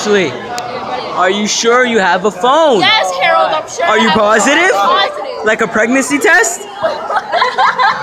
Ashley, are you sure you have a phone? Yes, Harold, I'm sure. Are you positive? Positive. Like a pregnancy test?